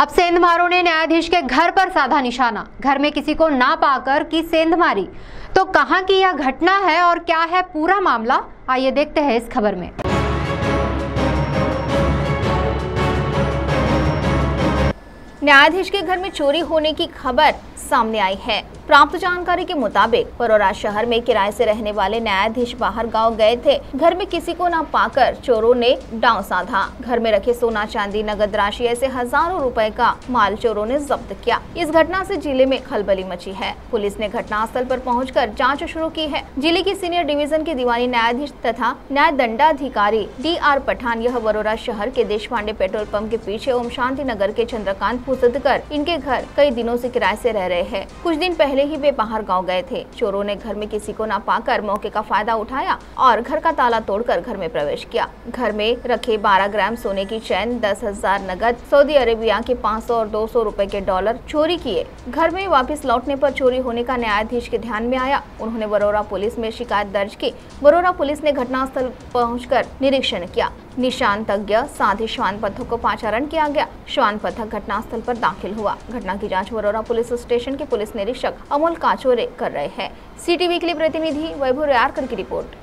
अब सेंधमारों ने न्यायाधीश के घर पर साधा निशाना। घर में किसी को ना पाकर की सेंध मारी तो कहाँ की यह घटना है और क्या है पूरा मामला? आइए देखते हैं इस खबर में। न्यायाधीश के घर में चोरी होने की खबर सामने आई है। प्राप्त जानकारी के मुताबिक परोरा शहर में किराए से रहने वाले न्यायाधीश बाहर गाँव गए थे। घर में किसी को न पाकर चोरों ने डांव साधा। घर में रखे सोना चांदी, नगद राशि ऐसे हज़ारों रुपए का माल चोरों ने जब्त किया। इस घटना से ज़िले में खलबली मची है। पुलिस ने घटना घटनास्थल पर पहुंचकर जाँच शुरू की है। ज़िले की सीनियर डिवीज़न के दीवानी न्यायाधीश तथा न्याय दंडाधिकारी डी आर पठान यह वरोरा शहर के देश पांडे पेट्रोल पंप के पीछे ओम शांति नगर के चंद्रकांत फुसदकर इनके घर कई दिनों से किराए से रह रहे हैं। कुछ दिन पहले पहले ही वे बाहर गाँव गए थे। चोरों ने घर में किसी को न पाकर मौके का फ़ायदा उठाया और घर का ताला तोड़कर घर में प्रवेश किया। घर में रखे 12 ग्राम सोने की चैन, दस हज़ार नगद, सऊदी अरेबिया के 500 और 200 रुपए के डॉलर चोरी किए। घर में वापस लौटने पर चोरी होने का न्यायाधीश के ध्यान में आया। उन्होंने बरोरा पुलिस में शिकायत दर्ज की। बरोरा पुलिस ने घटनास्थल पहुँच निरीक्षण किया। निशान तज्ञ साथ ही श्वान पथक को पाचारण किया गया। श्वान पथक घटनास्थल पर दाखिल हुआ। घटना की जाँच वरोरा पुलिस स्टेशन के पुलिस निरीक्षक अमोल काचोरे कर रहे हैं। सीटीवी के लिए प्रतिनिधि वैभव रेयारकर की रिपोर्ट।